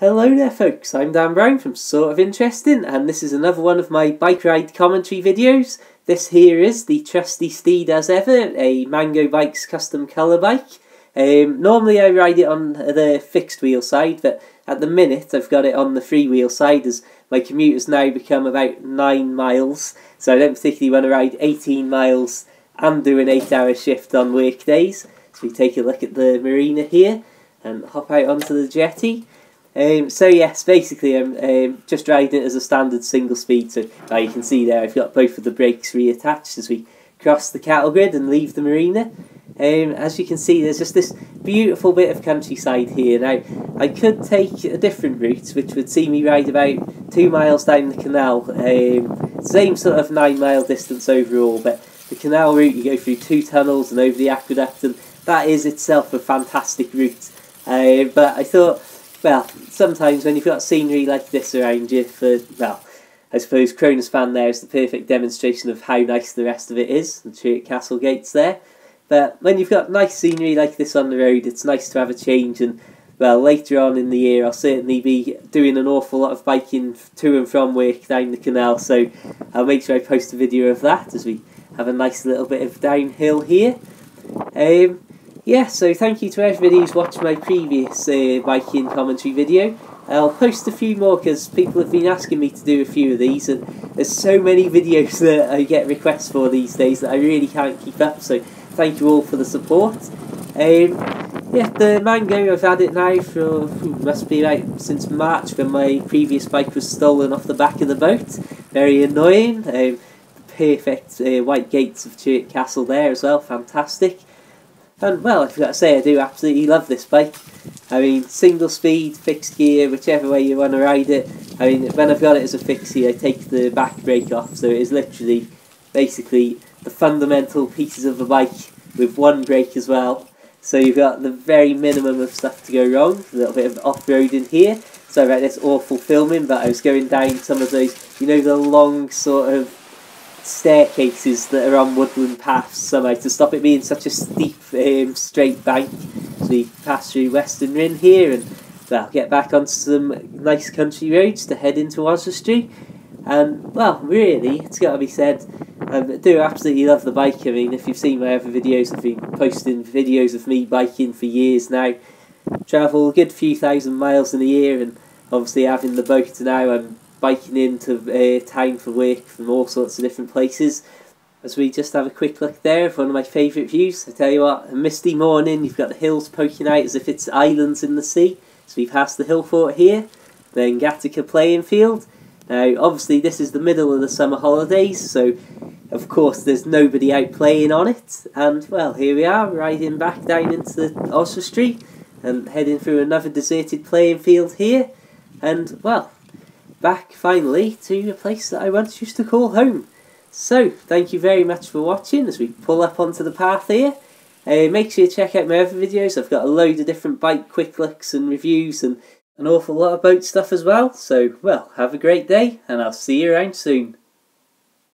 Hello there folks, I'm Dan Brown from Sort of Interesting and this is another one of my bike ride commentary videos. This here is the trusty steed as ever, a Mango Bikes custom colour bike. Um, normally I ride it on the fixed wheel side but at the minute I've got it on the free wheel side as my commute has now become about 9 miles so I don't particularly want to ride 18 miles and do an 8 hour shift on work days. So we take a look at the marina here and hop out onto the jetty. Um, so yes, basically I'm um, just riding it as a standard single speed. So uh, you can see there I've got both of the brakes reattached as we cross the cattle grid and leave the marina. Um, as you can see there's just this beautiful bit of countryside here. Now I could take a different route which would see me ride about two miles down the canal. Um, same sort of nine mile distance overall but the canal route you go through two tunnels and over the aqueduct and that is itself a fantastic route. Uh, but I thought well, sometimes when you've got scenery like this around you, for well, I suppose Kronospan there is the perfect demonstration of how nice the rest of it is. The Chirk Castle gates there, but when you've got nice scenery like this on the road, it's nice to have a change. And well, later on in the year, I'll certainly be doing an awful lot of biking to and from work down the canal. So I'll make sure I post a video of that as we have a nice little bit of downhill here. Um, yeah, so thank you to everybody who's watched my previous uh, biking commentary video. I'll post a few more because people have been asking me to do a few of these and there's so many videos that I get requests for these days that I really can't keep up so thank you all for the support. Um, yeah, the Mango, I've had it now for, must be like since March when my previous bike was stolen off the back of the boat. Very annoying. Um, perfect uh, white gates of Chirk Castle there as well, fantastic. And well, I've got to say, I do absolutely love this bike. I mean, single speed, fixed gear, whichever way you want to ride it. I mean, when I've got it as a gear, I take the back brake off, so it is literally, basically, the fundamental pieces of the bike with one brake as well. So you've got the very minimum of stuff to go wrong. A little bit of off-roading here. Sorry about this awful filming, but I was going down some of those, you know, the long sort of staircases that are on woodland paths somehow to stop it being such a steep um, straight bank. So we pass through Weston Rhyn here and well get back onto some nice country roads to head into Oswestry. And well, really, it's got to be said, I do absolutely love the bike. I mean, if you've seen my other videos, I've been posting videos of me biking for years now. Travel a good few thousand miles in a year, and obviously having the boat now, I'm biking into uh, town for work from all sorts of different places. As we just have a quick look there of one of my favourite views. I tell you what, a misty morning, you've got the hills poking out as if it's islands in the sea. So we've passed the hill fort here, then Gatacre playing field. Now, obviously, this is the middle of the summer holidays, so of course there's nobody out playing on it. And well, here we are, riding back down into Oswestry and heading through another deserted playing field here. And well, back finally to a place that I once used to call home. So, thank you very much for watching as we pull up onto the path here. Uh, make sure you check out my other videos. I've got a load of different bike quick looks and reviews and an awful lot of boat stuff as well. So, well, have a great day and I'll see you around soon.